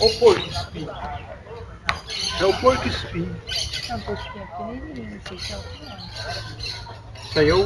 Ou porco espinho. É o porco espinho. É um porco espinho pequenininho, não sei se é o que é. Isso aí é o